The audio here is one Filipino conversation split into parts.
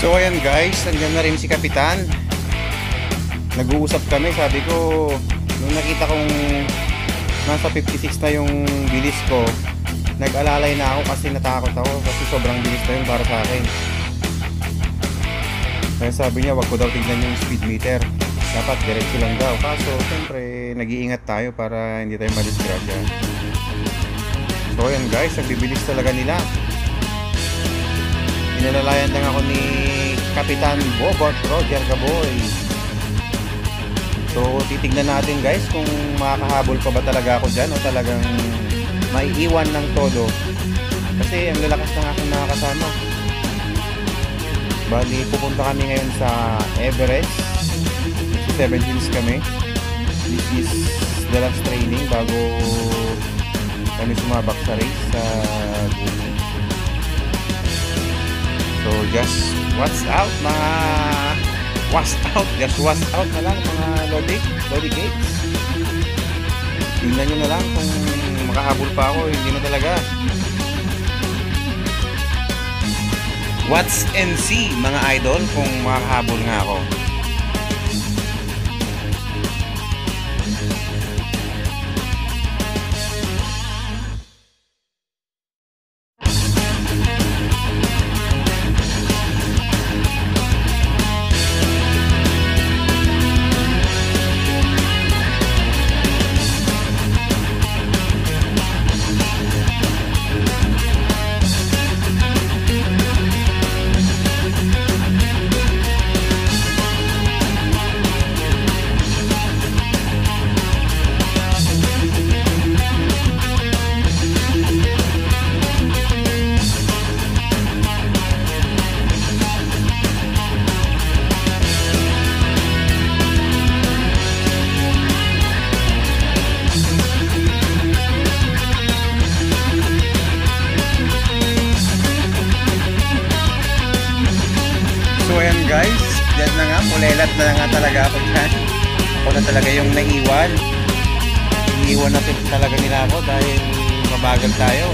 So ayan guys, nandiyan na rin si Kapitan. Nag-uusap kami, sabi ko, nung nakita kong nasa 56 na yung bilis ko, nag-alalay na ako kasi natakot ako kasi sobrang bilis na yun para sa akin. Kaya sabi niya, wag ko daw tignan yung speed meter. Dapat diretso lang daw. Kaso, siyempre, nag-iingat tayo para hindi tayo madisgrasya. So ayan guys, nagbibilis talaga nila. Inalalayan lang ako ni Kapitan Bobart Roger Gaboy. So titignan natin guys kung makakahabol pa ba talaga ako dyan o talagang maiiwan ng todo. Kasi ang lalakas ng aking mga kasama. Bali, pupunta kami ngayon sa Everest. 7 hills kami. This is the last training bago kami sumabak sa race sa Gumi. So just watch out mga watch out, just watch out na lang mga Lodi, Lodi Gates. Tingnan nyo na lang kung makahabol pa ako, hindi na talaga. Watch and see mga idol kung makahabol nga ako. Guys, dyan na nga, pulelat na nga talaga ako dyan. Ako na talaga yung naiwan. Iniwan na talaga nila ako dahil mabagal tayo.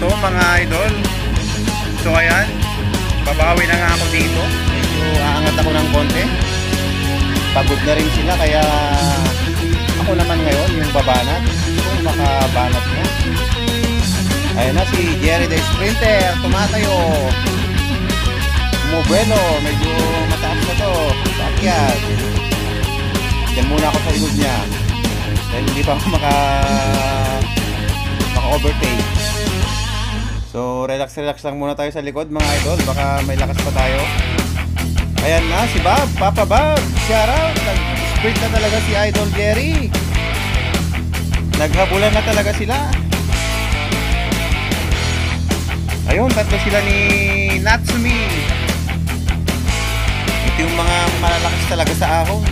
To mga idol. So ayan, babawi na nga ako dito. Medyo aangat ako ng konti. Pagod na rin sila kaya ako naman ngayon yung babanat. Kung makabanat niya. Ayan na si Jerry the Sprinter, tumatayo. Mubelo, medyo mataas na to. Paakyat. Diyan muna ako sa likod niya. Dahil hindi pa ako maka maka-overtake. So, relax relax lang muna tayo sa likod mga idol. Baka may lakas pa tayo. Ayan na, si Bob. Papa Bob. Shout out. Nag-sprint na talaga si Idol Jerry. Naghabulan na talaga sila. Ayun, tatlo sila ni Natsumi. Ito yung mga malalakas talaga sa ahon.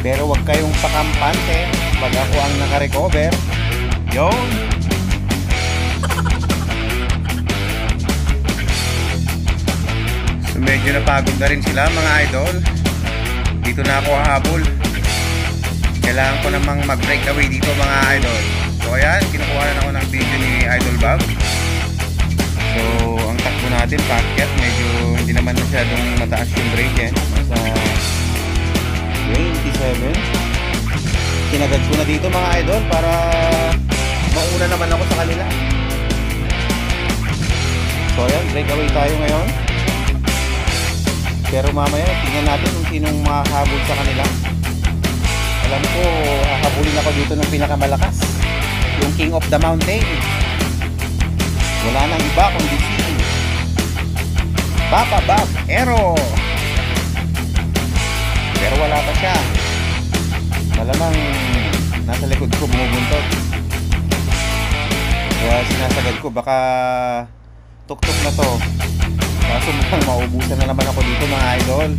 Pero wag kayong pakampante pag ako ang nakarecover. Yun. Medyo napagod na rin sila mga idol. Dito na ako hahabol. Kailangan ko namang mag-break away dito mga idol. So ayan, kinukuha na ako ng video ni Idol Bob. So ang takbo natin, packet, medyo hindi naman masyadong mataas yung brake eh. Nasa 27 kinagad ko na dito mga idol para mauna naman ako sa kanila so ayan breakaway tayo ngayon pero mamaya tingnan natin kung sinong makahabol sa kanila. Alam ko hahabulin ako dito ng pinakamalakas. Yung king of the mountain. Wala nang iba kundi si Papa Bob Aero pero wala pa siya. Malamang nasa likod ko bumubuntot. Kaya sinasagad ko baka tuktok na to. Kaso mukhang maubusan na naman ako dito mga idol.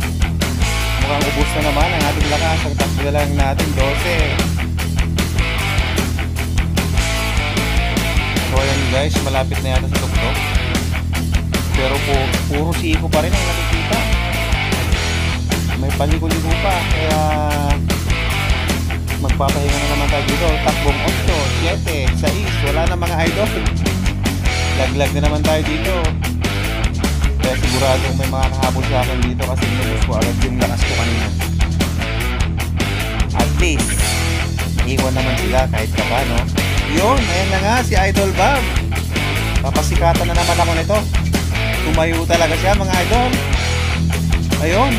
Mukhang ubus na naman ang ating lakas. Ang takbo lang natin 12. So ayan guys, malapit na yata sa tuktok. Pero po, puro siko pa rin ang nakikita. May paligo-ligo pa. Kaya magpapahinga na naman tayo dito. Takbong 8, 7, 6. Wala na mga idol. Laglag na naman tayo dito. Kaya siguradong may mga kahabol sa akin dito kasi nilabas ko agad yung lakas ko kanina. At least, iwan naman sila kahit pa paano. Yun, ayan na nga si Idol Bob. Papasikatan na naman ako nito. Tumayo talaga siya mga idol. Ayun.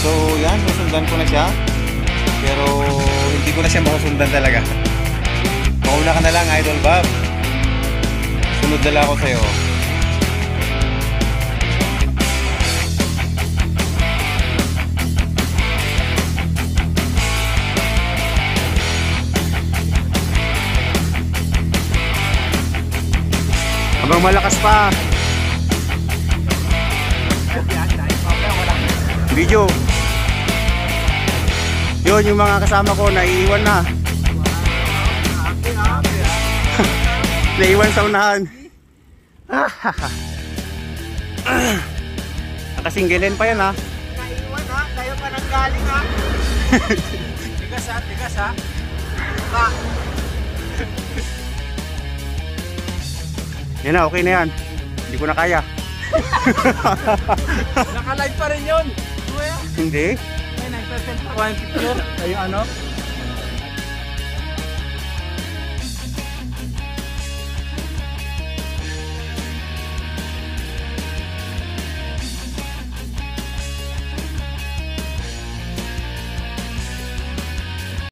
So, yan, susundan ko na siya. Pero, hindi ko na siya makusundan talaga. Mauna ka na lang, Idol Bob. Sunod na lang ako sa'yo. Malakas pa. Video. Yun, yung mga kasama ko, naiiwan na. naiiwan sa unahan. Nakasingilin pa yan ha. Naiwan ha, kayo pa nang galing ha. tigas ha, tigas ha. Ha. Yan na, okay na yan. Hindi ko na kaya. Nakalive pa rin yun. Kuya, Hindi. may nagpapel pa ko yung picture. Ay ano?